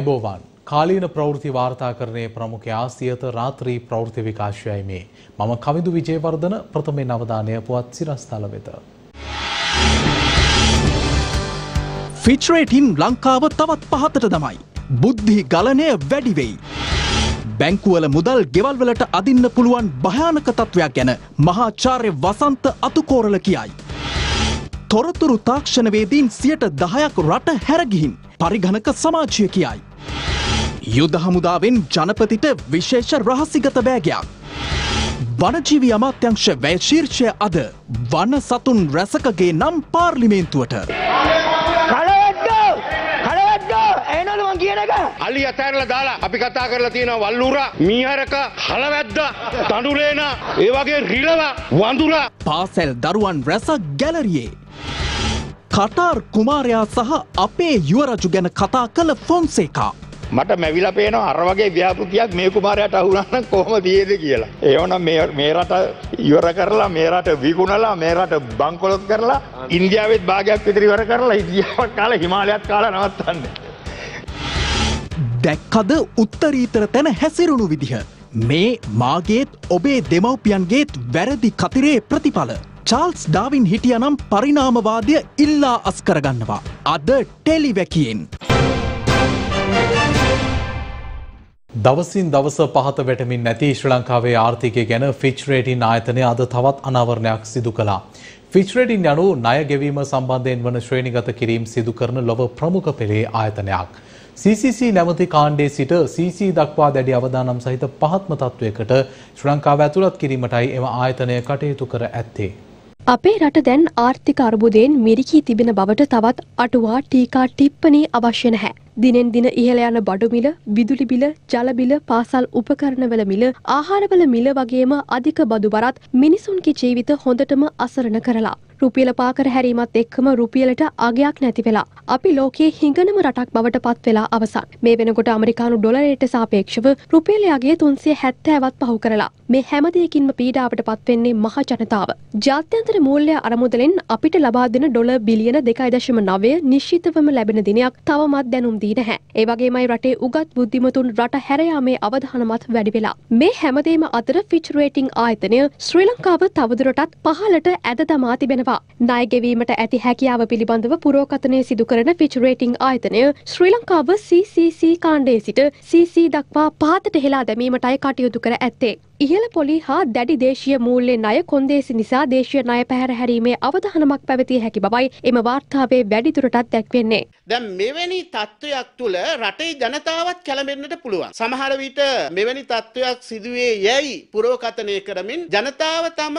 අයිබෝවන් කාලීන ප්‍රවෘති වාර්තාකරණයේ ප්‍රමුඛයා සියත රාත්‍රී ප්‍රවෘති විකාශයයි මේ. මම කවිදු විජයවර්ධන ප්‍රථමයෙන් අවධානය පුවත් සිරස්ථල වෙත. ෆිච්රේටින් ලංකාව තවත් පහතට දමයි. බුද්ධි ගලනය වැඩිවෙයි. බැංකුවල මුදල් ගෙවල්වලට අදින්න පුළුවන් භයානක තත්ත්වයක් ගැන මහාචාර්ය වසන්ත අතුකෝරල කියයි. තොරතුරු තාක්ෂණවේදීන් සියට දහයක් රට හැරගිහින් පරිගණක සමාජය කියයි. යුද හමුදාවෙන් ජනපතිට විශේෂ රහසිගත බෑගයක්. වනජීවි අමාත්‍යංශ වැෑශීර්ෂය අද වන සතුන් රැසකගේ නම් පාර්ලිමේන්තුවට. ඇනලුවන් කියන එක අලි අතෑරලා දාලා අපි කතා කරලා තියෙනවා වල්ලුරා මීහරක හලවැද්ද තඩුලේන ඒ වගේ රිලව වඳුරා පාසැල් දරුවන් රැසක් ගැලරියේ. කටාර් කුමාරයා සහ අපේ යුවරජු ගැන කතා කළ ෆොන්සේකා. මට මැවිලා පේනවා අර වගේ ව්‍යාපෘතියක් මේ කුමාරයට අහුනන්න කොහොම තියේද කියලා. ඒවනම් මේ රට ඉවර කරලා මේ රට විකුණලා මේ රට බංකොලොත් කරලා ඉන්දියාවෙත් භාගයක් විතර ඉවර කරලා ඉන්දියාවක් කාලා හිමාලයත් කාලා නවත්තන්න. දැක්කද උත්තරීතර තැන හැසිරුණු විදිහ. මේ මාගේත් ඔබේ දෙමව්පියන්ගේත් වැරදි කතිරේ ප්‍රතිඵල. චාල්ස් ඩාවින් හිටියනම් පරිනාමවාදය ඉල්ලා අස්කරගන්නවා. අද ටෙලිවැකියෙන්. දවසින් දවස පහත වැටමින් නැති ශ්‍රී ලංකාවේ ආර්ථිකය ගැන ෆිච් රේටින් ආයතනය අද තවත් අනාවරණයක් සිදු කළා. ෆිච් රේටින් යනු ණය ගෙවීම සම්බන්ධයෙන් වන ශ්‍රේණිගත කිරීම් සිදු කරන ලොව ප්‍රමුඛ පෙළේ ආයතනයක්. CCC නැමති කාණ්ඩේ සිට CC දක්වා දැඩි අවදානම් සහිත පහත්ම තත්ත්වයකට ශ්‍රී ලංකාව ඇතුළත් කිරීමටයි එම ආයතනය කටයුතු කර ඇත්තේ. අපේ රට දැන් ආර්ථික අර්බුදයෙන් මිරිකී තිබෙන බවට තවත් අටුවා ටීකා ටිප්පනී අවශ්‍ය නැහැ. දිනෙන් දින ඉහළ යන බඩු මිල, විදුලි බිල, ජල බිල, පාසල් උපකරණවල මිල, ආහාරවල මිල වගේම අධික බදු බරත් මිනිසුන්ගේ ජීවිත හොඳටම අසරණ කරලා. රුපියල පාකර හැරීමත් එක්කම රුපියලට අගයක් නැති වෙලා. අපි ලෝකයේ හිඟනම රටක් බවට පත් වෙලා අවසන්. මේ වෙනකොට ඇමරිකානු ඩොලරයට සාපේක්ෂව රුපියල අගේ 370වත් පහු කරලා. මේ හැම දෙයකින්ම පීඩාවට පත් වෙන්නේ මහ ජනතාව. ජාත්‍යන්තර මූල්‍ය අරමුදලෙන් අපිට ලබා දෙන ඩොලර් බිලියන 2.9 නිශ්චිතවම ලැබෙන දිනයක් තවමත් දැනුම් දී නැහැ. ඒ වගේමයි රටේ උගත් බුද්ධිමතුන් රට හැර යාමේ අවධානමත් වැඩි වෙලා. මේ හැමදේම අතර ෆිච් රේටිං ආයතනය ශ්‍රී ලංකාව තවදුරටත් පහළට ඇද දමා තිබෙනවා. පවා ණය ගෙවීමට ඇති හැකියාව පිළිබඳව පුරෝකථනය සිදු කරන ෆිච් රේටිං ආයතනය ශ්‍රී ලංකාව CCC කාණ්ඩයේ සිට CC දක්වා පහතට හෙලා දැමීමටයි කටයුතු කර ඇත්තේ. ඉහළ පොලි හා දැඩි දේශීය මූල්‍ය ණය කොන්දේසි නිසා දේශීය ණය පැහැර හැරීමේ අවධානමක් පැවතිය හැකි බවයි එම වාර්තාවේ වැඩිදුරටත් දැක්වෙන්නේ. දැන් මෙවැනි තත්ත්වයක් තුළ රටේ ජනතාවත් කැළඹෙන්නට පුළුවන්. සමහර විට මෙවැනි තත්ත්වයක් සිදුවේ යැයි පුරෝකථනය කරමින් ජනතාව තම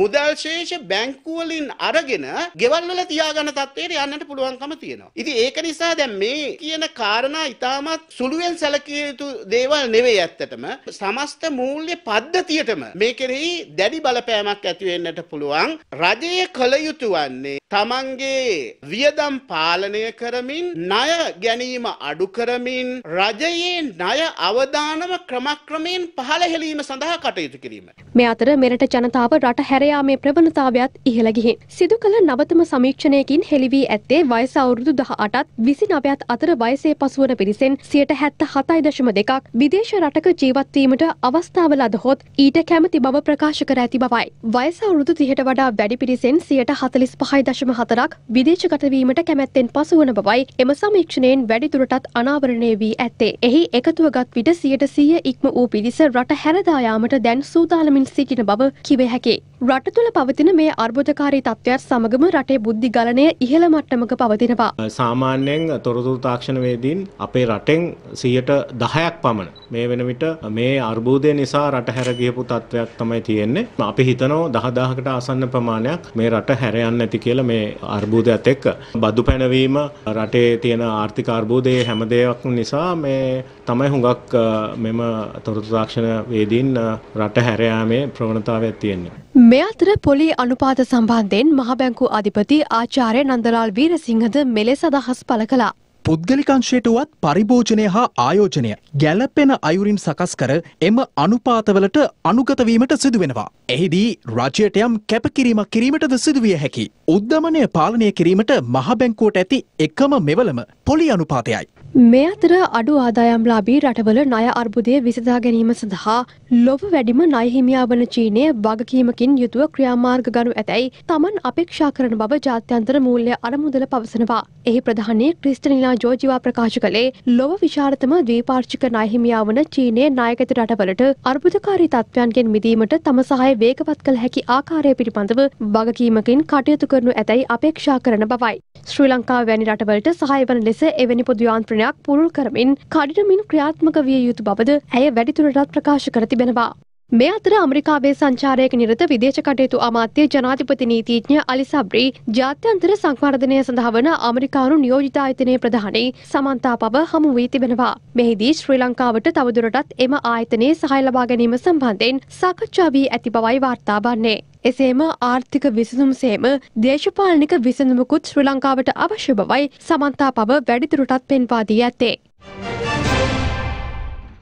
මුදල් ශේෂ බැංකුවලින් අරගෙන ගෙවල් වල තියාගන්න තත්ත්වයට යන්නට පුළුවන්කම තියෙනවා. ඉතින් ඒක නිසා දැන් මේ කියන කාරණා ඉතාමත් සුළුවෙන් සැලකිය යුතු දේවල් නෙවෙයි ඇත්තටම. සමස්ත මූල්‍ය පද්ධතියටම මේ කෙරෙහි දැඩි බලපෑමක් ඇති වෙන්නට පුළුවන්. රජය කළ යුතු වන්නේ තමන්ගේ වියදම් පාලනය කරමින් ණය ගැනීම අඩු කරමින් රජයේ ණය අවදානම ක්‍රමක්‍රමයෙන් පහළ හෙලීම සඳහා කටයුතු කිරීම. මේ අතර මෙරට ජනතාව රට හැරයාමේ ප්‍රවණතාවයත් ඉහළ ගිහින්. සිදු කළ නවතම සමීක්ෂණයකින් හෙළි වී ඇත්තේ වයස අවුරුදු 18ත් 29ත් අතර වයසේ පසුවන පිරිසෙන් 77.2ක් විදේශ රටක ජීවත් වීමට අවස්ථාව ලදහොත් ඊට කැමති බව ප්‍රකාශ කර ඇති බවයි. වයස අවුරුදු 30ට වඩා වැඩි පිරිසෙන් 45.4ක් විදේශගත වීමට කැමැත්තෙන් පසුවන බවයි එම සමීක්ෂණයෙන් වැඩිදුරටත් අනාවරණය වී ඇත්තේ. එහි එකතුවගත් විට 100% ඉක්ම වූ පිරිස රට හැරදා යාමට දැන් සූදානමින් සිටින බව කිව හැකියි. රට තුළ පවතින මේ අර්බුදකාරී තත්ත්වයක් සමගම රටේ බුද්ධි ගලනය ඉහළ මට්ටමක පවතිනවා. සාමාන්‍යයෙන් තොරතුරු තාක්ෂණවේදීන් අපේ රටෙන් සියයට දහයක් පමණ. මේ වෙන විට මේ අර්බූදය නිසා රට හැරගියපු තත්ත්වයක් තමයි තියෙන්නේ. අපි හිතනෝ දහදාහකට ආසන්න ප්‍රමාණයක් මේ රට හැරයන්න ඇති කියලා මේ අර්බූදයක්ත් එක්ක. බදු පැනවීම රටේ තියෙන ආර්ථික අර්බූදයේ හැම දෙයක් නිසා මේ තමයි හුඟක් මෙම තොරතුරු තාක්ෂණ වේදීන් රට හැරයාමේ ප්‍රවණතාවයක් තියෙන්නේ. මේ අතර පොලි අනුපාත සම්බන්ධයෙන් මහබැංකු අධිපති ආචාර්ය නන්දලාල් වීරසිංහද මෙලෙස අදහස් පළ කළා. පුද්ගලිකංශයටුවත් පරිභෝජනය හා ආයෝජනය ගැලපෙන අයුරින් සකස් කර එම අනුපාතවලට අනුගතවීමට සිදුවෙනවා. එහිදී රජයට යම් කැපකිරීමක් කිරීමටද සිදුවිය හැකි. උද්ධමනය පාලනය කිරීමට මහබැංකුවට ඇති එකම මෙවලම පොලි අනුපාතයයි. මේ අතර අඩු ආදායම්ලාබී රටවල ණය අර්බුදය විසඳා ගැනීම සඳහා ලොව වැඩිම නයහිමියා වන චීනය වගකීමකින් යුතුව ක්‍රියාමාර්ග ගනු ඇතැයි තමන් අපේක්ෂා කරන බව ජාත්‍යන්තර මූල්‍ය අරමුදල පවසනවා. එහි ප්‍රධානය ක්‍රිස්ටනිලා ජෝජිවා ප්‍රකාශ කළේ ලොව විශාරතම දවීපාර්චික නයහිමියා වන චීනය නායකත රටවලට අර්බුදකාරී තත්ත්වයන්ගෙන් මිදීමට තම සහය වේගවත් කළ හැකි ආකාරය පිළිබඳව වගකීමකින් කටයුතු කරනු ඇතැයි අපේක්ෂා කරන බවයි. ශ්‍රී ලංකා වැනි රටවලට සහය වන ලෙස එවැනි පොදුයාන්ත්‍රණයක් පුරුල් කරමින් කඩිනමින් ක්‍රියාත්මක විය යුතු බවද ඇය වැඩිතුරටත් ප්‍රකාශ කර තිබෙනවා. මේ අතර අමරිකාවේ සංචාරයක නිරත විදේශ කටයුතු අමාත්‍ය ජනාධිපති නීතිඥ අලි සබ්රි ජාත්‍යන්තර සංවර්ධනය සඳහා වන අමරිකානු නියෝජිත ආයතනයේ ප්‍රධානී සමන්තා පව හමු වී තිබෙනවා. මෙහිදී ශ්‍රී ලංකාවට තවදුරටත් එම ආයතනයේ සහය ලබා ගැනීම සම්බන්ධයෙන් සාකච්ඡා වී ඇති බවයි වාර්තා වන්නේ. එසේම ආර්ථික විසඳුම් සේම දේශපාලනික විසඳුමකුත් ශ්‍රී ලංකාවට අවශ්‍ය බවයි සමන්තා පව වැඩිදුරටත් පෙන්වා දී ඇත්තේ.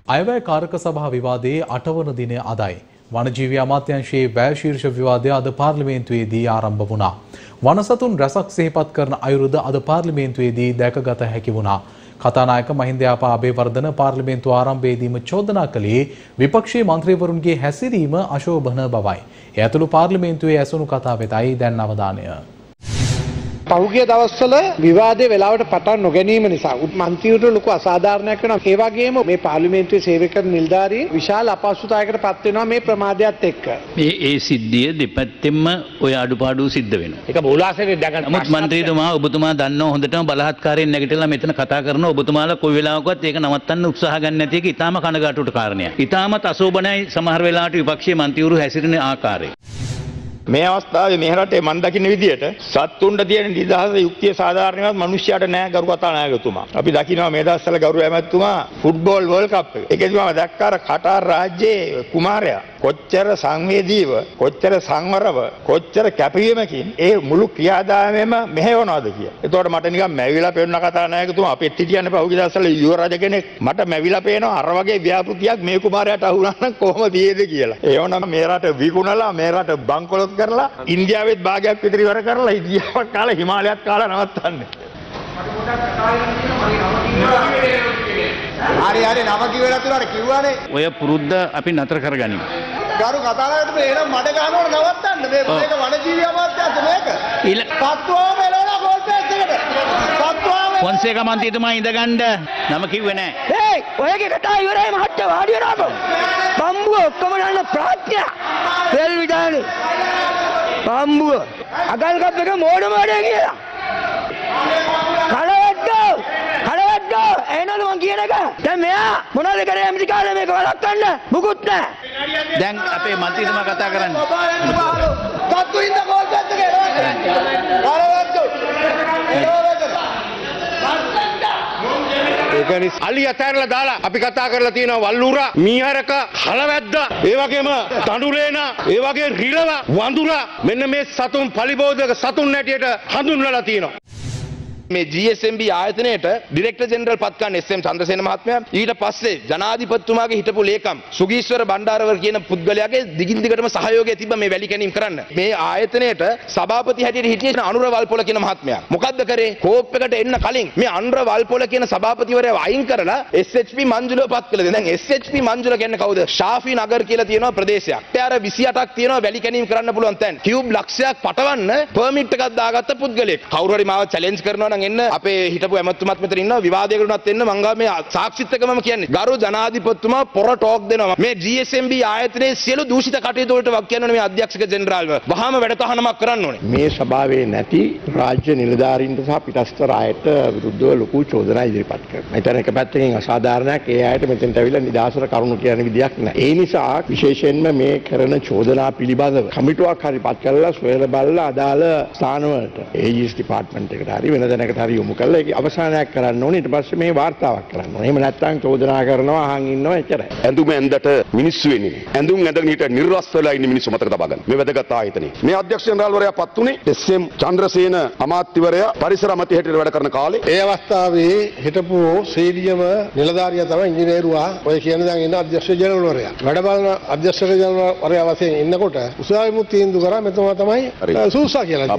අයවැය කාරක සභා විවාදයේ අටවන දිනය අදයි. වනජීවි අමාත්‍යංශයේ වැෑ ශීර්ෂ විවාදය අද පාර්ලිමේන්තුවේදී ආරම්භ වුණා. වනසතුන් රැසක් සිහිපත් කරන අයුරුද අද පාර්ලිමේන්තුවේදී දැකගත හැකි වුණා. කතානායක මහින්දයාපා අබේවර්ධන පාර්ලිමේන්තු ආරම්භයේදීම චෝදනා කළේ විපක්ෂයේ මන්ත්‍රීවරුන්ගේ හැසිරීම අශෝභන බවයි. එය ඇතුළු පාර්ලිමේන්තුවේ ඇසුණු කතා වෙතයි දැන් අවධානය. පහුගිය දවස්වල විවාදය වෙලාවට පටන් නොගැනීම නිසා මන්ත්‍රීවරු ලොකු අසාධාරණයක් වෙනවා. ඒ වගේම මේ පාර්ලිමේන්තුවේ සේවය කරන නිලධාරීන් විශාල අපහසුතාවයකට පත් වෙනවා මේ ප්‍රමාදයත් එක්ක. මේ ඒ සිද්ධිය දෙපැත්තෙම ඔය අඩුපාඩු සිද්ධ වෙනවා. ඒක බෝලාසනේ දැකන නමුත් මන්ත්‍රීතුමා ඔබතුමා දන්නව හොඳටම බලහත්කාරයෙන් නැගිටලා මෙතන කතා කරන ඔබතුමාලා කොයි වෙලාවකවත් ඒක නවත්තන්න උත්සාහ ගන්න නැති එක ඉතාම කනගාටුවට කාරණයක්. ඉතාමත් අශෝභනයි සමහර වෙලාවට විපක්ෂයේ මන්ත්‍රීවරු හැසිරෙන ආකාරය. මේ අවස්ථාවේ මේ රටේ මන් දකින්න විදියට සත්තුන්ට තියෙන නිදහස යුක්තිය සාධාරණවත් මිනිස්සයාට නෑ ගරු කතානායකතුමා. අපි දකිනවා මේ දවස්වල ගරු ඇමැතුමා ෆුට්බෝල් වර්ල්ඩ් කප් එක. ඒකෙදි මම දැක්කා අර කටාර් රාජ්‍යයේ කුමාරයා කොච්චර සංවේදීව කොච්චර සංවරව කොච්චර කැපවීමකින් ඒ මුළු ක්‍රියාදාමයම මෙහෙවනවද කියලා. එතකොට මට නිකන් මැවිලා පේන කතානායකතුමා අපිත් හිටියන්නේ පහුගිය දවස්වල යුව රජ කෙනෙක් මට මැවිලා පේනවා අර වගේ ව්‍යාපෘතියක් මේ කුමාරයාට අහුණා නම් කොහොම තියේද කියලා. ඒවනම් මේ රට විකුණලා මේ රට බංකොලොත් කරලා ඉන්දියාවෙත් භාගයක් විතර ඉවර කරලා ඉන්දියාවක් කාලා හිමාලයත් කාලා නවත්තන්නේ. හරි හරි නම කිව්වලා තුනට කිව්වනේ. ඔය පුරුද්ද අපි නතර කරගනිමු. ගරු කතානායකට එහෙනම් මඩ ගන්නවට නවත්තන්න මේ මේක වනජීවි අමාත්‍යංශ මේක. ඉල සත්වාම එළවලා ගෝල් පෑස් එකට. සත්වාම ෆොන්සේකා මන්ත්‍රීතුමා ඉඳගන්න නම කිව්වේ නෑ. ඒයි ඔයගේ කතා ඉවරයි මහත්තයා වාඩි වෙනකෝ. බම්බුව ඔක්කොම යන ප්‍රඥා. තෙල් විදානේ. බම්බුව. අගල් කප් එක මෝඩ මෝඩේ කියලා. එනවද මං කියන එක දැන් මෙයා මොනවද කරේ ඇමරිකාවේ මේක වළක්වන්න මුකුත් නැහැ දැන් අපේ මන්ත්‍රීතුමා කතා කරන්නේ. සත්තු ඉන්න ගෝල් පෑස් එකට එළවන්න. කරවද්දෝ. ඒක නිසා අලි අතෑරලා දාලා අපි කතා කරලා තියෙනවා වල්ලුරා මීහරක හලවැද්දා ඒ වගේම දඬුලේනා ඒ වගේ රිලව වඳුරා මෙන්න මේ සතුන් පලිබෝධක සතුන් නැටියට හඳුන්වලා තියෙනවා මේ GSMB ආයතනයට ඩිරෙක්ටර් ජෙනරල් පත් කරන SM චන්ද්‍රසේන මහත්මයා ඊට පස්සේ ජනාධිපතිතුමාගේ හිටපු ලේකම් සුගීස්වර බණ්ඩාරවර කියන පුද්ගලයාගේ දිගින් දිගටම සහයෝගය තිබ්බ මේ වැලි කැණීම් කරන්න. මේ ආයතනයට සභාපති හැටියට හිටියේ අනුර වල්පොල කියන මහත්මයා. මොකද්ද කරේ? කෝප් එකට එන්න කලින් මේ අනුර වල්පොල කියන සභාපතිවරයාව අයින් කරලා SHP මංජුලව පත් කළා. දැන් SHP මංජුල කියන්නේ කවුද? ශාෆි නගර් කියලා තියෙනවා ප්‍රදේශයක්. ඒ අර 28ක් තියෙනවා වැලි කැණීම් කරන්න පුළුවන් තැන්. කියුබ් ලක්ෂයක් පටවන්න පර්මිට් එකක් දාගත්ත පුද්ගලෙක්. කවුරු හරි මාව චැලෙන්ජ් කරනවා නම් නම් එන්න අපේ හිටපු ඇමතුමත් මෙතන ඉන්නවා විවාදයකට උනත් එන්න. මං ගාව මේ සාක්ෂිත් එක්ක මම කියන්නේ. ගරු ජනාධිපතිතුමා පොර ටෝක් දෙනවා. මේ GSMB ආයතනයේ සියලු දූෂිත කටයුතු වලට වක් කියන්න මේ අධ්‍යක්ෂක ජෙනරාල්ව වහාම වැඩ තහනමක් කරන්න ඕනේ. මේ සභාවේ නැති රාජ්‍ය නිලධාරීන්ට සහ පිටස්ත රායට විරුද්ධව ලොකු චෝදනා ඉදිරිපත් කරනවා. මෙතන එක පැත්තකින් අසාධාරණයක්. ඒ අයට මෙතෙන්ට ඇවිල්ලා නිදහසට කරුණු කියන විදියක් නැහැ. ඒ නිසා විශේෂයෙන්ම මේ කරන චෝදනා පිළිබඳව කමිටුවක් හරි පත් කරලා සොයලා බලලා අදාළ ස්ථානවලට AGS ඩිපාර්ට්මන්ට් එකට හරි වෙන තැනකට හරි යොමු කරලා ඒක අවසානයක් කරන්න ඕනේ. ඊට පස්සේ මේ වාර්තාවක් කරන්න ඕනේ. එහෙම නැත්නම් චෝදනා කරනවා අහන් ඉන්නවා එච්චරයි. ඇඳුම ඇඳට මිනිස්සු වෙන්නේ. ඇඳුම් ඇඳගෙන හිට නිර්වස් වෙලා ඉන්න මිනිස්සු මතක තබා ගන්න. මේ වැදගත් ආයතනේ. මේ අධ්‍යක්ෂ ජනරාල්වරයා පත් වුණේ එස්.එම්. චන්ද්‍රසේන අමාත්‍යවරයා පරිසර අමාත්‍ය හැටියට වැඩ කරන කාලේ. ඒ අවස්ථාවේ හිටපු සීඩියම නිලධාරියා තමයි ඉංජිනේරුවා ඔය කියන දා ඉන්න අධ්‍යක්ෂ ජනරල්වරයා. වැඩ බලන අධ්‍යක්ෂ ජනරල්වරයා වශයෙන් ඉන්නකොට උසාවිමුත් තීන්දුව කරා මෙතුමා තමයි සූසා කියලා.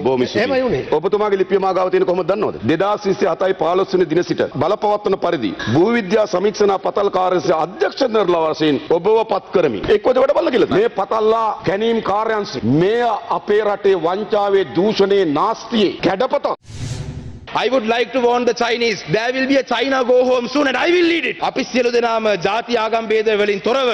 උනේ. ඔබතුමාගේ ලිපිය මා ගාව තියෙන කොහොමද දන්නවද? 2027 15 වෙනි දින සිට බලපවත්වන පරිදි භූවිද්‍යා සමීක්ෂණ පතල් කාර්යසේ අධ්‍යක්ෂ ජනරාල් වශයෙන් ඔබව පත් කරමි. එක්කද වැඩ බලලා කියලා. මේ පතල්ලා කැනීම් කාර්යාංශ මේ අපේ රටේ වංචාවේ දූෂණයේ නාස්තියේ කැඩපතක්. I would like to warn the Chinese there will be a China go home soon and I will lead it. අපි සියලු දෙනාම ಜಾති ආගම් ભેද වලින් තොරව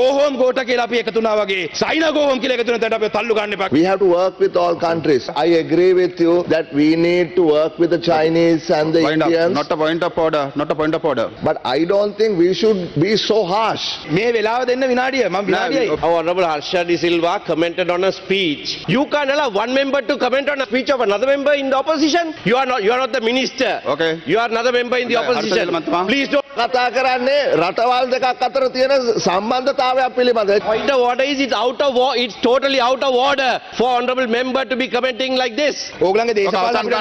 go home ගෝට කියලා අපි එකතු වුණා වගේ China go home කියලා එකතු වෙනකොට අපි තල්ලු ගන්න එපා. We have to work with all countries. I agree with you that we need to work with the Chinese and the Point Indians. not a point of order. Not a point of order. But I don't think we should be so harsh. මේ වෙලාව දෙන්න විනාඩිය මම විනාඩියයි. Our Honorable Harsha De Silva commented on a speech. You can't allow one member to comment on a speech of another member in the opposition. You are not, you are not the minister. Okay. You are another member in the opposition. Please don't. කතා කරන්නේ රටවල් දෙකක් අතර තියෙන සම්බන්ධතාවයක් පිළිබඳ. Of order is it's out of order. It's totally out of order for honorable member to be commenting like this. ඕගලන්ගේ දේශපාලන.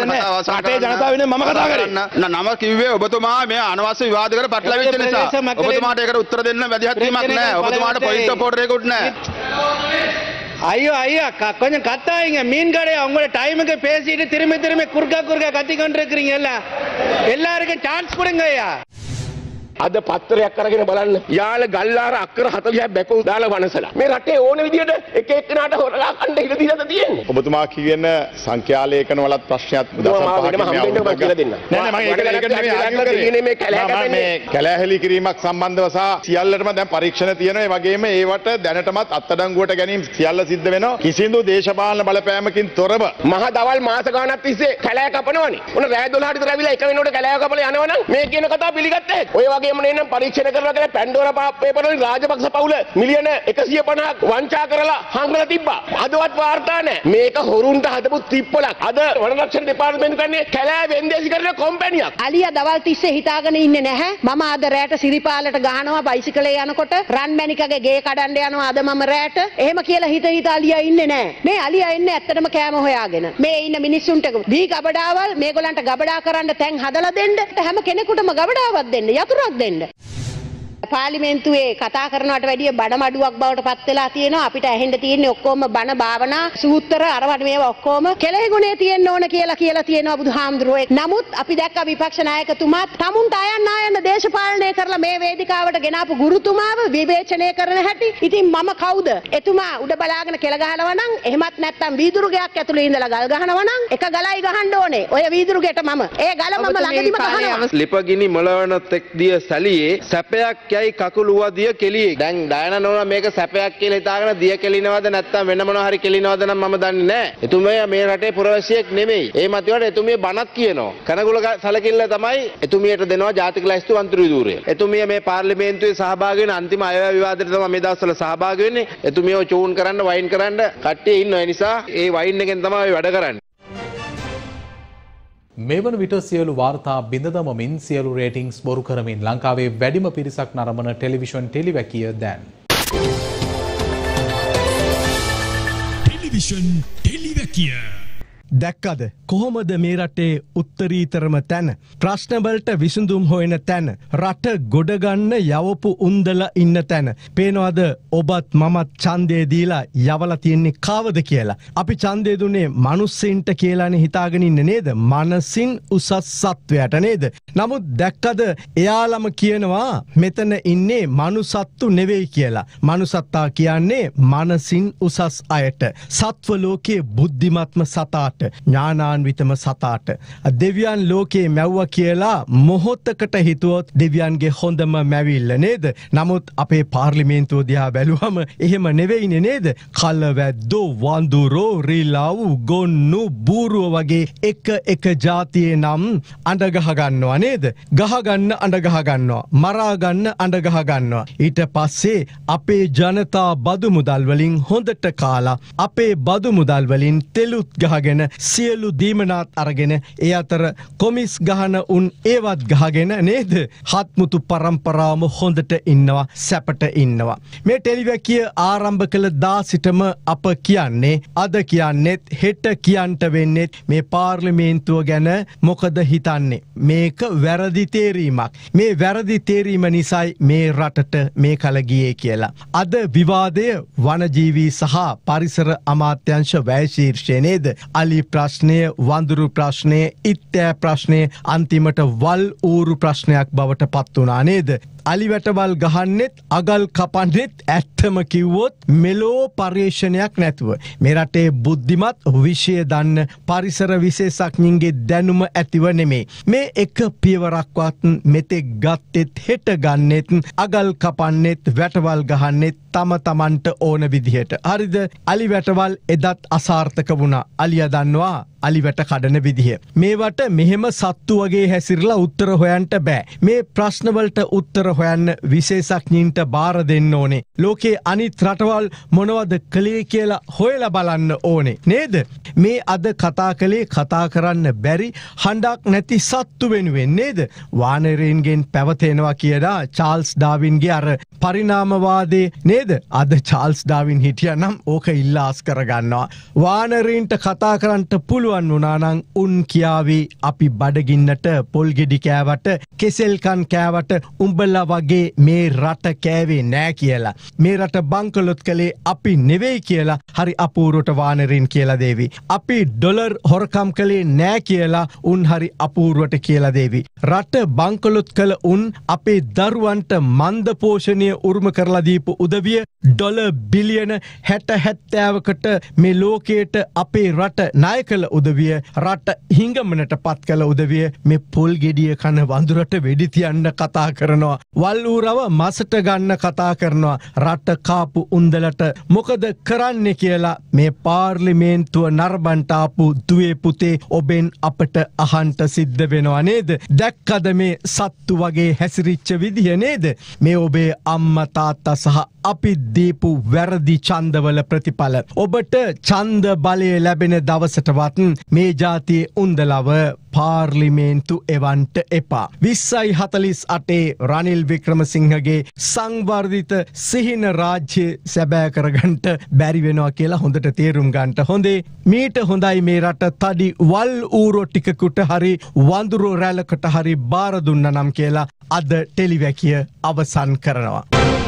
රටේ ජනතාව වෙනුවෙන් මම කතා කරේ. නම කිව්වේ ඔබතුමා මේ අනවශ්‍ය විවාද කර පටලවිච්ච නිසා. ඔබතුමාට ඒකට උත්තර දෙන්න වැදගත් වීමක් නැහැ. ඔබතුමාට පොයින්ට් ඔෆ් ඕඩර් එකකුත් නැහැ. ஐயோ ஐயா க- கொஞ்சம் கத்தாயிங்க மீன் கடை அவங்களோட டைமுக்கு பேசிட்டு திரும்ப திரும்ப குறுக்கா குறுக்கா கத்தி கொண்டு இருக்கிறீங்கல்ல எல்லாருக்கும் சான்ஸ் கொடுங்க ஐயா අද පත්තරයක් අරගෙන බලන්න. යාළ ගල්ලාර අක්කර 40ක් බැකුම් දාලා වනසලා. මේ රටේ ඕන විදියට එක එක්කෙනාට හොරලා කන්න ඉඩ දීලාද තියෙන්නේ. ඔබතුමා කියන සංඛ්‍යාලේඛන වලත් ප්‍රශ්නයක් ආගම කරේ. මේ කැලෑහෙලි කිරීමක් සම්බන්ධව සහ සියල්ලටම දැන් පරීක්ෂණ තියෙනවා. ඒ වගේම ඒවට දැනටමත් අත්අඩංගුවට ගැනීම සියල්ල සිද්ධ වෙනවා. කිසිදු දේශපාලන බලපෑමකින් තොරව මහ දවල් මාස ගානක් තිස්සේ කැලෑ කපනවනේ. උන රෑ 12ට විතර ඇවිල්ලා එක වෙනකොට කැලෑ කපලා යනවනම් මේ කියන කතාව පිළිගත්තේ. ඔය වගේම නේනම් පරීක්ෂණ කරලා කියලා පැන්ඩෝරා පා- පේපර් වලින් රාජපක්ෂ පවුල මිලියන 150ක් වංචා කරලා හංගලා තිබ්බා. අදවත් වාර්තා නැහැ. මේක හොරුන්ට හදපු තිප්පලක්. අද වනරක්ෂණ දෙපාර්තමේන්තුව කියන්නේ කැලෑ වෙන්දේසි කරන කොම්පැනියක්. අලිය දවල් තිස්සේ හිතාගෙන ඉන්නේ නැහැ. මම අද රෑට සිරිපාලට ගහනවා බයිසිකලේ යනකොට රන් මැණිකගේ ගේ කඩන්න යනවා අද මම රෑට. එහෙම කියලා හිත හිත අලියා ඉන්නේ නැහැ. මේ අලියා ඉන්නේ ඇත්තටම කෑම හොයාගෙන. මේ ඉන්න මිනිස්සුන්ට දී ගබඩාවල් මේගොල්ලන්ට ගබඩා කරන්න තැන් හදලා දෙන්න. හැම කෙනෙකුටම ගබඩාවක් දෙන්න. යතුරක් දෙන්න. පාර්ලිමේන්තුවේ කතා කරනවට වැඩිය බඩමඩුවක් බවට පත් වෙලා තියෙනවා අපිට ඇහෙන්න තියෙන්නේ ඔක්කොම බණ භාවනා සූත්‍ර අරවට මේවා ඔක්කොම කෙලෙහිගුණේ තියෙන්න ඕන කියලා කියලා තියෙනවා බුදුහාමුදුරුවෝ. නමුත් අපි දැක්ක විපක්ෂ නායකතුමා tamunට අයන්න ආයන්න දේශපාලනය කරලා මේ වේදිකාවට ගෙනාපු ගුරුතුමාව විවේචනය කරන හැටි. ඉතින් මම කවුද? එතුමා උඩ බලාගෙන කෙල ගහනවා නම් එහෙමත් නැත්නම් වීදුරු ගෙයක් ඇතුලේ ඉඳලා ගල් ගහනවා නම් එක ගලයි ගහන්න ඕනේ. ඔය වීදුරු ගෙට මම. ඒ ගල මම ළඟදිම ගහනවා. ලිපගිනි මොලවන තෙක් දිය සැලියේ සැපයක් යයි කකුලුව දිය කෙලියේ. දැන් ඩයන නෝනා මේක සැපයක් කියලා හිතාගෙන දිය කෙලිනවද නැත්නම් වෙන මොනවා හරි කෙලිනවද නම් මම දන්නේ නැහැ. එතුමිය මේ රටේ පුරවැසියෙක් නෙමෙයි. ඒ මතිවට එතුමිය බණක් කියනවා. කනගුල ග- සැලකිල්ල තමයි එතුමියට දෙනවා ජාතික ලැයිස්තු අන්තරු විදුරය. එතුමිය මේ පාර්ලිමේන්තුවේ සහභාගී වෙන අන්තිම අයවැය විවාදයට තමයි මේ දවස්වල සහභාගී වෙන්නේ. එතුමියව චූන් කරන්න වයින් කරන්න කට්ටිය ඉන්නවා. ඒ නිසා ඒ වයින් එකෙන් තමයි ඔය වැඩ කරන්නේ. මෙවන විට සියලු වාර්තා බිඳ දමමින් සියලු රේටිංස් බොරු කරමින් ලංකාවේ වැඩිම පිරිසක් නරඹන ටෙලිවිෂන් ටෙලිවැකිය දැන්. ටෙලිවිෂන් ටෙලිවැකිය දැක්කද? කොහොමද මේ රටේ උත්තරීතරම තැන ප්‍රශ්නවලට විසඳුම් හොයන තැන රට ගොඩගන්න යවපු උන්දල ඉන්න තැන? පේනවද ඔබත් මමත් ඡන්දය දීලා යවලා තියෙන්නේ කාවද කියලා? අපි ඡන්දය දුන්නේ මනුස්සෙන්ට කියලානේ හිතාගෙන ඉන්නේ නේද? මනසින් උසස් සත්වයට නේද? නමුත් දැක්කද එයාලම කියනවා මෙතන ඉන්නේ මනුසත්තු නෙවෙයි කියලා. මනුසත්තා කියන්නේ මනසින් උසස් අයට. සත්ව ලෝකයේ බුද්ධිමත්ම සතාට. සතාට ඥානාන්විතම සතාට. දෙවියන් ලෝකයේ මැව්ව කියලා මොහොත්තකට හිතුවොත් දෙවියන්ගේ හොඳම මැවිල්ල නේද. නමුත් අපේ පාර්ලිමේන්තුව දිහා බැලුවම එහෙම නෙවෙයින නේද. කල්ලවැද්දෝ වන්දුරෝ රිලාව් ගොන්නු බූරුව වගේ එක එක ජාතියේ නම් අඩගහගන්නවා නේද. ගහගන්න අඩගහගන්නවා. මරාගන්න අඩගහගන්නවා. ඊට පස්සේ අපේ ජනතා බදු මුදල්වලින් හොඳට කාලා අපේ බදු මුදල්වලින් තෙලුත් ගහගෙන සියලු දීමනාත් අරගෙන ඒ අතර කොමිස් ගහන උන් ඒවත් ගහගෙන නේද හත්මුතු පරම්පරාම හොඳට ඉන්නවා සැපට ඉන්නවා. මේ ටෙලිවැකිය ආරම්භ කළ දා සිටම අප කියන්නේ අද කියන්නෙත් හෙට කියන්ට වෙන්නෙත් මේ පාර්ලිමේන්තුව ගැන මොකද හිතන්නේ. මේක වැරදි තේරීමක්. මේ වැරදි තේරීම නිසයි මේ රටට මේ කලගියේ කියලා. අද විවාදය වනජීවී සහ පරිසර අමාත්‍යංශ වැෑශීර්ෂය නේද. අලි ප්‍රශ්නය වඳුරු ප්‍රශ්නය ඉත්තෑ ප්‍රශ්නය අන්තිමට වල් ඌරු ප්‍රශ්නයක් බවට පත් වනා නේද. අලිවැටවල් ගහන්නෙත් අගල් කපන්නෙත් ඇත්තම කිව්වොත් මෙලෝ පර්යේෂණයක් නැතුව. මෙරටේ බුද්ධිමත් විෂය දන්න පරිසර විශේසක්ඥින්ගේ දැනුම ඇතිව නෙමේ. මේ එක පියවරක්වත් මෙතෙක් ගත්තෙත් හෙට ගන්නෙත් අගල් කපන්නෙත් වැටවල් ගහන්නෙත් තම තමන්ට ඕන විදිහට. හරිද අලි වැටවල් එදත් අසාර්ථක වුණා අලිය දන්නවා අලිවැට කඩන විදිහ. මේවට මෙහෙම සත්තු වගේ හැසිරලා උත්තර හොයන්ට බෑ. මේ ප්‍රශ්නවලට උත්තර හොයන්න විශේසක්ඥීන්ට බාර දෙන්න ඕනේ. ලෝකේ අනිත් රටවල් මොනවද කළේ කියලා හොයල බලන්න ඕනේ. නේද. මේ අද කතා කළේ කතා කරන්න බැරි හඬක් නැති සත්තු වෙනුවෙන් නේද. වානරයෙන්ගෙන් පැවතෙනවා කියලා චාල්ස් ඩාවින්ගේ අර පරිනාමවාදේ නේද අද චාල්ස් ඩාවින් හිටිය නම් ඕක ඉල්ලාස් කරගන්නවා. වානරීන්ට කතා කරන්නට පුළුවන් වනානං උන් කියාවී අපි බඩගින්නට පොල්ගෙඩි කෑවට කෙසෙල්කන් කෑවට උඹල්ල වගේ මේ රට කෑවේ නෑ කියලා. මේ රට බංකලොත් කළේ අපි නෙවෙයි කියලා හරි අපූරුට වානරින් කියලා දේවි. අපි ඩොලර් හොරකම් කළේ නෑ කියලා උන් හරි අපූරුවට කියලා දේවි. රට බංකලොත් කළ උන් අපේ දරුවන්ට මන්දපෝෂණය උරුම කරලදීපු උදවිය ඩොල බිලියන හැට හැත්තෑවකට මේ ලෝකයට අපේ රට නාය කළ උදවිය රට හිංගමනට පත් කළ උදවිය මේ පොල් ගෙඩිය කන වඳුරට වෙඩිතියන්න කතා කරනවා. වල්ලූරව මසට ගන්න කතා කරනවා රට කාපු උන්දලට මොකද කරන්න කියලා මේ පාර්ලිමේන්තුව නර්බන්ටාපු දුවේ පුතේ ඔබෙන් අපට අහන්ට සිද්ධ වෙනවා නේද. දැක්කද මේ සත්තු වගේ හැසිරිච්ච විදිහ නේද. මේ ඔබේ අම්ම තාත්තා සහ අපි දීපු වැරදි චන්දවල ප්‍රතිඵල. ඔබට චන්ද බලය ලැබෙන දවසටවත් මේ ජාතියේ උන්දලව පාර්ලිමේන්තු එවන්ට එපා. විස්සයි හතලිස් අටේ රනිල් වික්‍රමසිංහගේ සංවර්ධිත සිහින රාජ්‍ය සැබෑකරගන්ට බැරිවෙනවා කියලා හොඳට තේරුම් ගන්ට හොඳේ මීට හොඳයි මේ රට තඩි වල් ඌරොට්ටිකකුට හරි වඳුරු රැලකට හරි බාරදුන්න නම් කියලා අද ටෙලිවැකිය අවසන් කරනවා.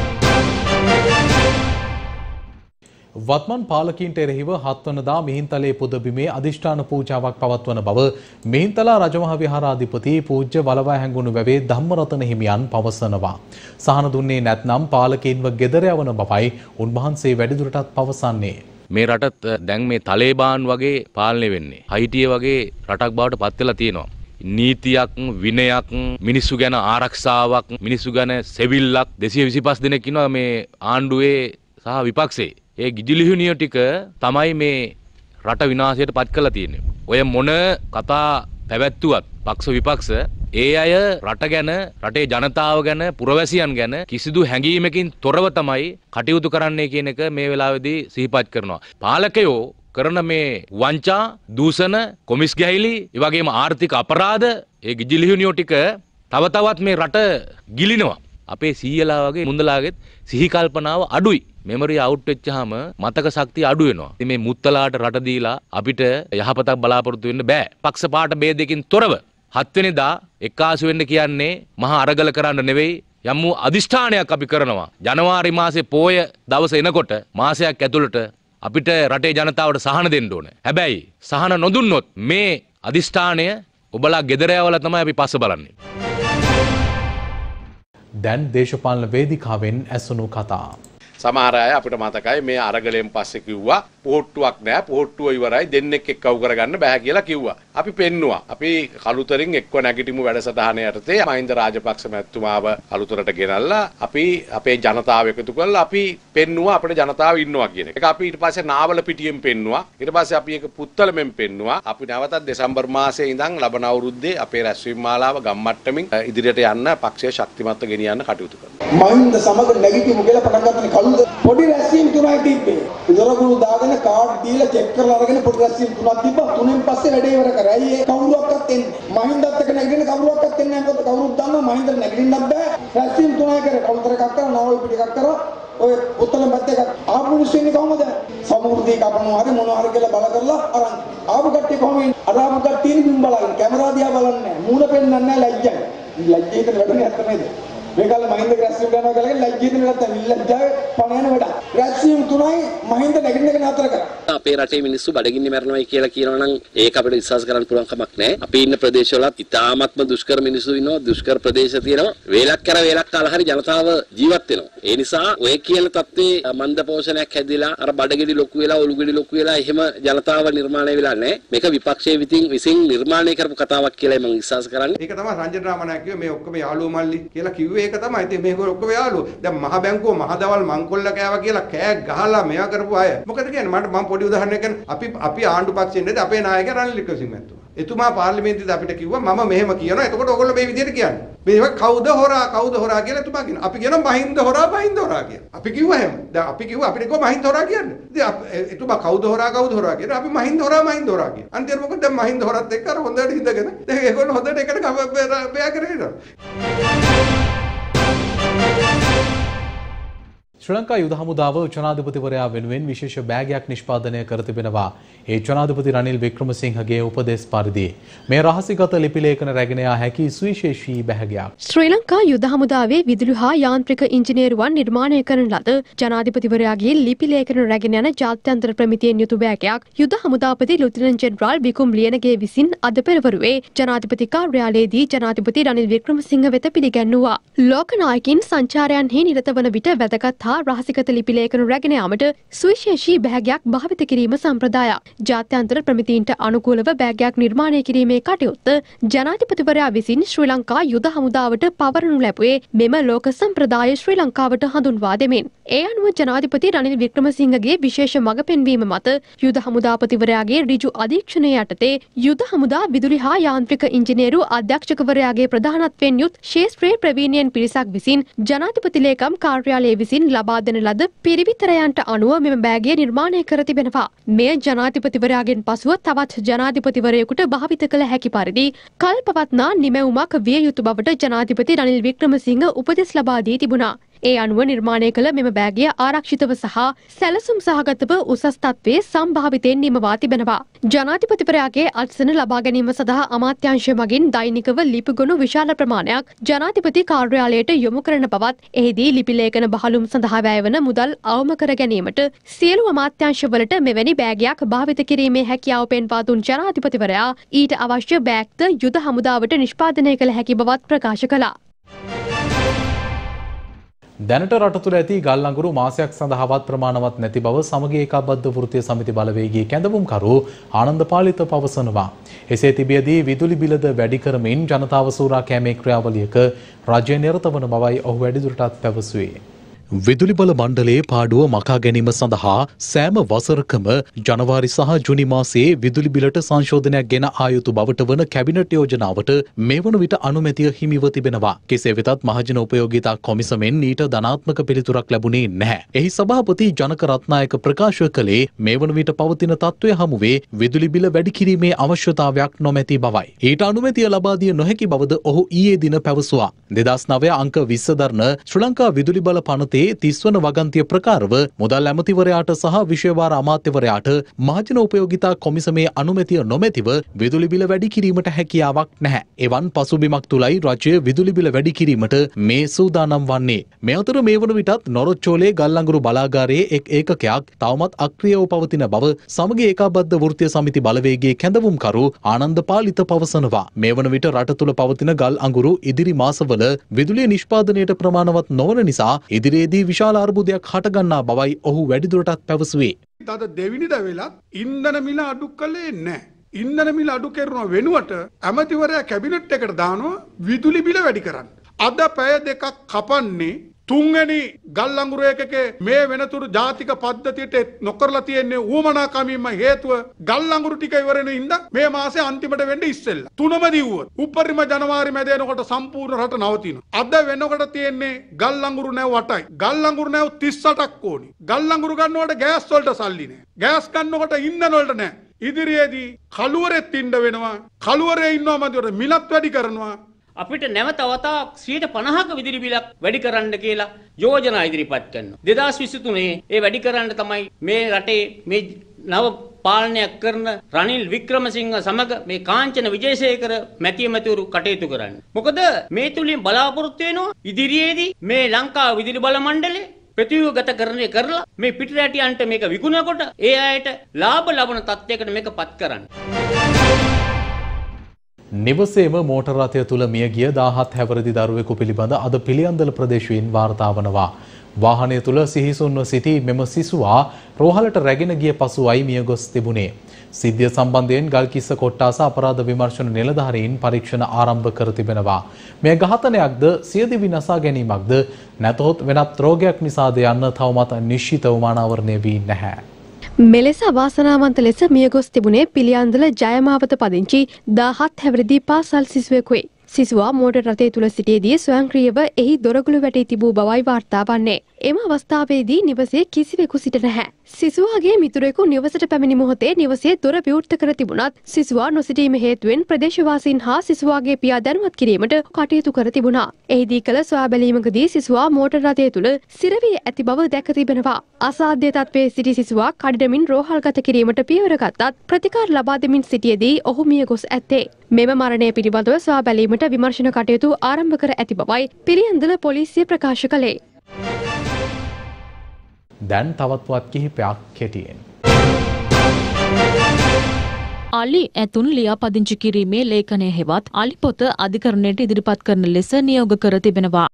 වත්මන් පාලකින්ට එරෙහිව හත්වනදා මිහින්තලේ පුදබිමේ අධිෂ්ඨාන පූජාවක් පවත්වන බව මිහින්තලා රජමහ විහාරාධිපති පූජ්‍ය වලවා හැඟුණු වැවේ ධම්මරතන හිමියන් පවසනවා. සහන දුන්නේ නැත්නම් පාලකින්ව ගෙදර යවන බවයි උන්වහන්සේ වැඩිදුරටත් පවසන්නේ. මේ රටත් දැන් මේ තලේබාන් වගේ පාලනය වෙන්නේ. හයිටිය වගේ රටක් බවට පත්වෙලා තියෙනවා. නීතියක් විනයක් මිනිස්සු ගැන ආරක්ෂාවක් මිනිස්සු ගැන සෙවිල්ලක් දෙසිය විසිපස් දෙනෙක් ඉන්නවා මේ ආණ්ඩුවේ සහ විපක්ෂේ ඒ ගිජිලිහුනිය ටික තමයි මේ රට විනාශයට පත් කරලා තියෙන්නේ. ඔය මොන කතා පැවැත්තුවත් පක්ෂ විපක්ෂ ඒ අය රට ගැන රටේ ජනතාව ගැන පුරවැසියන් ගැන කිසිදු හැඟීමකින් තොරව තමයි කටයුතු කරන්නේ කියන එක මේ වෙලාවේදී සිහිපත් කරනවා. පාලකයෝ කරන මේ වංචා දූෂණ කොමිස් ගැහිලි ඉවගේම ආර්ථික අපරාධ ඒ ගිජිලිහුනියෝ ටික තව තවත් මේ රට ගිලිනවා. අපේ සීයලා වගේ මුන්දලාගෙත් සිහි කල්පනාව අඩුයි. මෙමරි අවුට් වෙච්චාම මතක ශක්තිය අඩු වෙනවා. ඉතින් මේ මුත්තලාට රට දීලා අපිට යහපතක් බලාපොරොත්තු වෙන්න බෑ. පක්ෂ පාට ભેදයකින් තොරව හත්වෙනිදා එක්කාසු වෙන්න කියන්නේ මහා අරගල කරන්න නෙවෙයි යම් වූ අදිෂ්ඨානයක් අපි කරනවා. ජනවාරි මාසේ පෝය දවස එනකොට මාසයක් ඇතුළට අපිට රටේ ජනතාවට සහන දෙන්න ඕන. හැබැයි සහන නොදුන්නොත් මේ අදිෂ්ඨානය ඔබලා ගෙදර යවලා තමයි අපි පස්ස බලන්නේ. දැන් දේශපාලන වේදිකාවෙන් ඇසුණු කතා. සමහර අය අපිට මතකයි මේ අරගලයෙන් පස්සේ කිව්වා පෝට්ටුවක් නෑ පෝට්ටුව ඉවරයි දෙන්නෙක් එක්කව කරගන්න බෑ කියලා කිව්වා. අපි පෙන්නවා. අපි කළුතරින් එක්ක නැගිටිමු වැඩසටහන යටතේ මහින්ද රාජපක්ෂ මැතිතුමාව කළුතරට ගෙනල්ලා අපි අපේ ජනතාව එකතු කරලා අපි පෙන්නවා අපේ ජනතාව ඉන්නවා කියන එක. ඒක අපි ඊට පස්සේ නාවල පිටියෙන් පෙන්නවා. ඊට පස්සේ අපි ඒක පුත්තලමෙන් පෙන්නවා. අපි නැවතත් දෙසැම්බර් මාසයේ ඉඳන් ලබන අවුරුද්දේ අපේ රැස්වීම මාලාව ගම්මට්ටමින් ඉදිරියට යන්න පක්ෂය ශක්තිමත්ව ගෙනියන්න කටයුතු කරනවා. මහින්ද සමග නැගිටිමු කියලා පටන් ගන්න කවුද? පොඩි රැස්වීම් තුනයි තිබ්බේ. දොරගුරු දාගෙන කාඩ් දීලා චෙක් කරලා අරගෙන පොඩි රැස්වීම් තුනක් තිබ්බා. තුනෙන් පස්සේ වැඩේ ඉවර කරා. ඇයි ඒ කවුරුවක්වත් එන්නේ? මහින්දත් එක්ක නැගිටින්න කවුරුවක්වත් එන්නේ නැහැ. මොකද කවුරුත් දන්නවා මහින්ද නැගිටින්නත් බෑ. රැස්වීම් තුනයි කරේ. කවුරුතර එකක් කරා, නාවල් පිට එකක් කරා. ඔය පුත්තලම් පැත්ත එකක් ආපු මිනිස්සු ඉන්නේ කොහමද? සමෘද්ධි කපනවා හරි මොනවා හරි කියලා බල කරලා අරන්. ආපු කට්ටිය කොහොම ඉන්නේ? අර ආපු කට්ටිය ඉන්නේ බිම් බලන්නේ. කැමරා දිහා බලන්නේ නැහැ. මූණ පෙන්වන්නේ නැහැ ලැජ්ජයි. ලැජ්ජේ හිතන වැඩනේ අත්ත නේද? මේ කාලේ මහින්ද රැස්වීම කරනවා කියලා ලැජ්ජේ හිතන නැත්තම් ලැජ්ජාවේ පණ යන වැඩ. රැස්වීම තුනයි මහින්ද නැගිටින එක නතර කරා. අපේ රටේ මිනිස්සු බඩගින්න මැරෙනවයි කියලා කියනවා නම් ඒක අපිට විශ්වාස කරන්න පුළුවන් කමක් නැහැ. අපි ඉන්න ප්‍රදේශවලත් ඉතාමත්ම දුෂ්කර මිනිස්සු ඉන්නවා. දුෂ්කර ප්‍රදේශ තියෙනවා. වේලක් කර වේලක් කාලා හරි ජනතාව ජීවත් වෙනවා. ඒ නිසා ඔය කියන தත්ත්වේ මන්ද පෝෂණයක් හැදිලා අර බඩගිඩි ලොකු වෙලා ඔලුගිඩි ලොකු වෙලා එහෙම ජනතාව නිර්මාණය වෙලා නැහැ. මේක විපක්ෂයේ විසින් විසින් නිර්මාණය කරපු කතාවක් කියලා මම විශ්වාස කරන්නේ. ඒක තමයි රංජන රාමනායක කිව්වේ මේ ඔක්කොම යාළුවෝ මල්ලි කියලා කිව්වේ ඒක තමයි. ඉතින් මේක ඔක්කොම යාළුවෝ. දැන් මහ බැංකුව මහ දවල් මංකොල්ල කෑවා කියලා කෑ ගහලා මෙයා කරපු අය. මොකද කියන්නේ මට මම පොඩි උදාහරණයක් කියන්නේ අපි අපි ආණ්ඩු පක්ෂයෙන් නේද අපේ නායකයා රනිල් වික්‍රමසිංහ මැතිතුමා. එතුමා පාර්ලිමේන්තුවේදී අපිට කිව්වා මම මෙහෙම කියනවා. එතකොට ඔයගොල්ලෝ මේ විදිහට කියන්නේ. මේක කවුද හොරා කවුද හොරා කියලා එතුමා කියනවා. අපි කියනවා මහින්ද හොරා මහින්ද හොරා කියලා. අපි කිව්වා එහෙම. දැන් අපි කිව්වා අපිට කිව්වා මහින්ද හොරා කියන්නේ. ඉතින් එතුමා කවුද හොරා කවුද හොරා කියලා අපි මහින්ද හොරා මහින්ද හොරා කියන. අන්තිමට මොකද දැන් මහින්ද හොරත් එක්ක අර හොඳට හිටගෙන දැන් ඒගොල්ලෝ හොඳට එකට ගම බෑ කරගෙන ඉන්නවා. ශ්‍රී ලංකා යුද හමුදාව ජනාධිපතිවරයා වෙනුවෙන් විශේෂ බෑගයක් නිෂ්පාදනය කර තිබෙනවා. ඒ ජනාධිපති රනිල් වික්‍රමසිංහගේ උපදෙස් පරිදි මේ රහසිගත ලිපි ලේඛන රැගෙන යා හැකි සුවිශේෂී බෑගයක්. ශ්‍රී ලංකා යුද හමුදාවේ විදුලි හා යාන්ත්‍රික ඉංජිනේරුවන් නිර්මාණය කරන ලද ජනාධිපතිවරයාගේ ලිපි ලේඛන රැගෙන යන ජාත්‍යන්තර ප්‍රමිතියෙන් යුතු බෑගයක් යුද හමුදාපති ලුතිනන් ජෙනරාල් විකුම් ලියනගේ විසින් අද පෙරවරුවේ ජනාධිපති කාර්යාලයේදී ජනාධිපති රනිල් වික්‍රමසිංහ වෙත පිළිගැන්වුවා. ලෝකනායකින් සංචාරයන්හි නිරත වන විට වැදගත් හා රහසිගත ලිපි ලේඛන රැගෙන යාමට සුවිශේෂී බෑගයක් භාවිත කිරීම සම්ප්‍රදායක්. ජාත්‍යන්තර ප්‍රමිතීන්ට අනුකූලව බෑගයක් නිර්මාණය කිරීමේ කටයුත්ත ජනාධිපතිවරයා විසින් ශ්‍රී ලංකා යුද හමුදාවට පවරනු ලැබුවේ මෙම ලෝක සම්ප්‍රදාය ශ්‍රී ලංකාවට හඳුන්වා දෙමින්. ඒ අනුව ජනාධිපති රනිල් වික්‍රමසිංහගේ විශේෂ මඟ පෙන්වීම මත යුද හමුදාපතිවරයාගේ ඍජු අධීක්ෂණය යටතේ යුද හමුදා විදුලි හා යාන්ත්‍රික ඉංජිනේරු අධ්‍යක්ෂකවරයාගේ ප්‍රධානත්වයෙන් යුත් ශේෂ්ත්‍රයේ ප්‍රවීණයන් පිරිසක් විසින් ජනාධිපති ලේකම් කාර්යාලය විසින් ලබා දෙන ලද පිරිවිතරයන්ට අනුව මෙම බෑගය නිර්මාණය කර තිබෙනවා. මෙය ජනාධිපතිවරයාගෙන් පසුව තවත් ජනාධිපතිවරයෙකුට භාවිත කළ හැකි පරිදි කල්පවත්නා නිමැවුමක් විය යුතු බවට ජනාධිපති රනිල් වික්‍රමසිංහ උපදෙස් ලබා දී තිබුණා. ඒ අනුව නිර්මාණය කළ මෙම බෑගය ආරක්ෂිතව සහ සැලසුම් සහගතව උසස් තත්ත්වයේ සම්භාවිතයෙන් නිමවා තිබෙනවා. ජනාධිපතිවරයාගේ අත්සන ලබා ගැනීම සඳහා අමාත්‍යංශය මගින් දෛනිකව ලිපිගොනු විශාල ප්‍රමාණයක් ජනාධිපති කාර්යාලයට යොමු කරන බවත් එහිදී ලිපිලේඛන බහලුම් සඳහා වැයවන මුදල් අවම කර ගැනීමට සියලු අමාත්‍යංශවලට මෙවැනි බෑගයක් භාවිත කිරීමේ හැකියාව පෙන්වා දුන් ජනාධිපතිවරයා ඊට අවශ්‍ය බෑග්ද යුද හමුදාවට නිෂ්පාදනය කළ හැකි බවත් ප්‍රකාශ කළා. දැනට රට තුළ ඇති ගල් අඟුරු මාසයක් සඳහාවත් ප්‍රමාණවත් නැති බව සමග ඒකාබද්ධ වෘත්තීය සමිති බලවේගයේ කැඳවුම්කරු ආනන්ද පාලිත පවසනවා. එසේ තිබියදී විදුලි බිලද වැඩි කරමින් ජනතාව සූරා කෑමේ ක්‍රියාවලියක රජය නිරත වන බවයි ඔහු වැඩිදුරටත් පැවසුවේ. විදුලි බල මණ්ඩලයේ පාඩුව මකා ගැනීම සඳහා සෑම වසරකම ජනවාරි සහ ජුනි මාසයේ විදුලි බිලට සංශෝධනයක් ගෙන ආයුතු බවට වන කැබිනට් යෝජනාවට මේ වන විට අනුමැතිය හිමිව තිබෙනවා. කෙසේ වෙතත් මහජන උපයෝගිතා කොමිසමෙන් ඊට ධනාත්මක පිළිතුරක් ලැබුණේ නැහැ. එහි සභාපති ජනක රත්නායක ප්‍රකාශ කළේ මේ වන විට පවතින තත්ත්වය හමුවේ විදුලි බිල වැඩි කිරීමේ අවශ්‍යතාවයක් නොමැති බවයි. ඊට අනුමැතිය ලබා දිය නොහැකි බවද ඔහු ඊයේ දින පැවසුවා. දෙදස් නවය අංක විස්ස දරන ශ්‍රී ලංකා විදුලි බල පනතේ තිස්වන වගන්තිය ප්‍රකාරව මුදල් ඇමතිවරයාට සහ විශේවාර අමාත්‍යවරයාට මහජන උපයෝගිතා කොමිසමේ අනුමැතිය නොමැතිව විදුලි බිල වැඩි කිරීමට හැකියාවක් නැහැ. එවන් පසුබිමක් තුලයි රජය විදුලි බිල වැඩි කිරීමට මේ සූදානම් වන්නේ. මේ අතර මේ වන විටත් නොරොච්චෝලේ ගල්ලංගුරු බලාගාරයේ එක් ඒකකයක් තවමත් අක්‍රියව පවතින බව සමග ඒකාබද්ධ වෘත්තීය සමිති බලවේගයේ කැඳවුම්කරු ආනන්ද පාලිත පවසනවා. මේ වන විට රට තුළ පවතින ගල් අඟුරු ඉදිරි මාසවල විදුලිය නිෂ්පාදනයට ප්‍රමාණවත් නොවන නිසා ඉදිරියේ ඉදිරියේදී විශාල අර්බුදයක් හටගන්නා බවයි ඔහු වැඩිදුරටත් පැවසුවේ. තද දෙවිනිද වෙලත් ඉන්දන මිල අඩු කළේ නෑ. ඉන්දන මිල අඩු කරනවා වෙනුවට ඇමතිවරයා කැබිනට් එකට දානවා විදුලි බිල වැඩි කරන්න. අද පැය දෙකක් කපන්නේ තුන්වැනි ගල්ලංගුර එකකේ මේ වෙනතුරු ජාතික පද්ධතියට නොකරලා තියෙන්නේ ඌමනාකමින්ම හේතුව ගල්ලංගුරු ටික ඉවරෙන ඉඳ මේ මාසේ අන්තිමට වෙන්න ඉස්සෙල්ලා. තුනම දිව්වොත්. උපරිම ජනවාරි මැද එනකොට සම්පූර්ණ රට නවතිනවා. අද වෙනකොට තියෙන්නේ ගල්ලංගුරු නැව් 8යි ගල්ලංගුරු නැව් 38ක් ඕනි. ගල්ලංගුරු ගන්නකොට ගෑස් වලට සල්ලි නෑ. ගෑස් ගන්නකොට ඉන්ධන වලට නෑ. ඉදිරියේදී කළුවරෙත් ඉන්න වෙනවා. කළුවරේ ඉන්නවා මදිවට මිලත් වැඩි කරනවා. අපිට නැවත අවතාවක් 50ක විදුලි බිලක් වැඩි කරන්න කියලා යෝජනා ඉදිරිපත් කරනවා. 2023 ඒ වැඩි කරන්න තමයි මේ රටේ මේ නව පාලනයක් කරන රනිල් වික්‍රමසිංහ සමග මේ කාංචන විජේසේකර මැතිමැතිවරු කටයුතු කරන්න. මොකද මේ තුලින් බලාපොරොත්තු වෙනවා ඉදිරියේදී මේ ලංකා විදුලි බල මණ්ඩලය ප්‍රතිව්‍යුහගත කරණය කරලා මේ පිටරැටියන්ට මේක විකුණනකොට ඒ අයට ලාභ ලබන තත්යකට මේක පත් කරන්න. නිවසේම මෝටර් රථය තුළ මිය ගිය 17 හැවිරිදි දරුවෙකු පිළිබඳ අද පිළියන්දල ප්‍රදේශයෙන් වාර්තා වනවා. වාහනය තුළ සිහිසුන්ව සිටි මෙම සිසුවා රෝහලට රැගෙන ගිය පසුවයි මිය ගොස් තිබුණේ. සිද්ධිය සම්බන්ධයෙන් ගල්කිස්ස කොට්ටාස අපරාධ විමර්ශන නිලධාරීන් පරීක්ෂණ ආරම්භ කර තිබෙනවා. මෙය ඝාතනයක්ද සියදිවි නසා ගැනීමක්ද නැතහොත් වෙනත් රෝගයක් නිසාද යන්න තවමත් නිශ්චිතව මානාවරණය වී නැහැ. මෙලෙස අවාසනාවන්ත ලෙස මියගොස් තිබුණේ පිළියන්දල ජයමාවත පදිංචි දාහත් හැවරදි පාසල් සිසුවෙකුයි. සිසුවා මෝටර් රථය තුළ සිටියේදී ස්වයංක්‍රීයව එහි දොරගුළු වැටී තිබූ බවයි වාර්තා වන්නේ. එම අවස්ථාවේදී නිවසේ කිසිවෙකු සිට නැහැ. සිසුවාගේ මිතුරෙකු නිවසට පැමිණි මොහොතේ නිවසේ දොර විවෘත කර තිබුණත් සිසුවා නොසිටීම හේතුවෙන් ප්‍රදේශවාසීන් හා සිසුවාගේ පියා දැනුවත් කිරීමට කටයුතු කර තිබුණා. එහිදී කළ සොයා බැලීමකදී සිසුවා මෝටර් රථය තුළ සිරවී ඇති බව දැක තිබෙනවා. අසාධ්‍ය තත්ත්වයේ සිටි සිසුවා කඩිනමින් රෝහල්ගත කිරීමට පියවර ගත්තත් ප්‍රතිකාර ලබා දෙමින් සිටියේදී ඔහු මිය ගොස් ඇත්තේ. මෙම මරණය පිළිබඳව සොයා බැලීමට විමර්ශන කටයුතු ආරම්භ කර ඇති බවයි පිළියන්දල පොලිසිය ප්‍රකාශ කළේ. දැන් තවත් පුවත් කිහිපයක් කෙටියෙන්. අලි ඇතුන් ලියාපදිංචි කිරීමේ ලේඛනය හෙවත් අලි පොත අධිකරණයට ඉදිරිපත් කරන ලෙස නියෝග කර තිබෙනවා.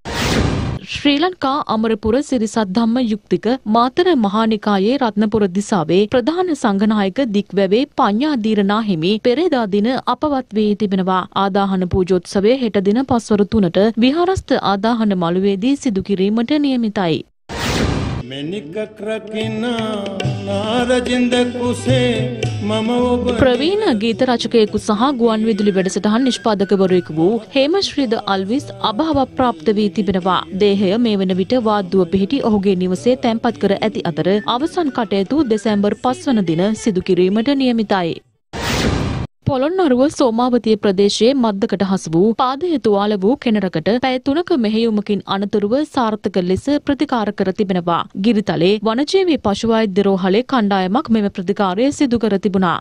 ශ්‍රී ලංකා අමරපුර සිරිසත් ධම්ම යුක්තික මාතර මහානිකායේ රත්නපුර දිසාවේ ප්‍රධාන සංඝනායක දික්වැවේ පඤ්ඤාදීරණා හිමි පෙරේදා දින අපවත් වී තිබෙනවා. ආදාහන පූජෝත්සවය හෙට දින පස්වරු තුනට විහාරස්ථ ආදාහන මළුවේදී සිදු කිරීමට නියමිතයි. ප්‍රවීණ ගීත රචකයෙකු සහ ගුවන් විදුලි වැඩසටහන් නිෂ්පාදකවරයෙකු වූ හේමශ්‍රීද අල්විස් අභාව ප්‍රාප්ත වී තිබෙනවා. දේහය මේ වන විට වාද්දුව පිහිටි ඔහුගේ නිවසේ තැන්පත් කර ඇති අතර අවසන් කටයුතු දෙසැම්බර් පස්වන දින සිදු කිරීමට නියමිතයි. පොළොන්නරුව සෝමාවතිය ප්‍රදේශයේ මද්දකට හසු වූ පාදය තුවාල වූ කෙනරකට පැය තුනක මෙහෙයුමකින් අනතුරුව සාර්ථක ලෙස ප්‍රතිකාර කර තිබෙනවා. ගිරිතලේ වනජීවී පශුවෛද්‍ය රෝහලේ කණ්ඩායමක් මෙම ප්‍රතිකාරය සිදු කර තිබුණා.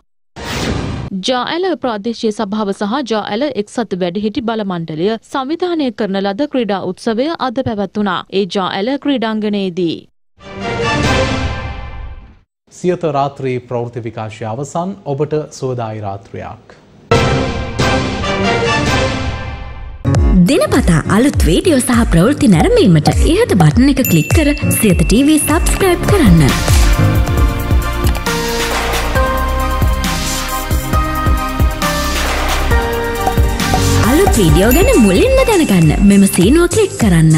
ජාඇල ප්‍රාදේශීය සභාව සහ ජාඇල එක්සත් වැඩිහිටි බල මණ්ඩලය සංවිධානය කරන ලද ක්‍රීඩා උත්සවය අද පැවැත්වුණා. ඒ ජාඇල ක්‍රීඩාංගණයේදී. සියත රාත්‍රී ප්‍රවෘති විකාශය අවසන් ඔබට සෝදායි රාත්‍රයක්. දිනපතා අලුත් වීඩියෝ සහ ප්‍රවෘත්ති නැරඹීමට ඉහත බටන එක ක්ලික් කර සියත TV සබස්ක්‍රයිබ් කරන්න. අලුත් වීඩියෝ ගැන මුලින්ම දැනගන්න මෙම සීනුව ක්ලික් කරන්න.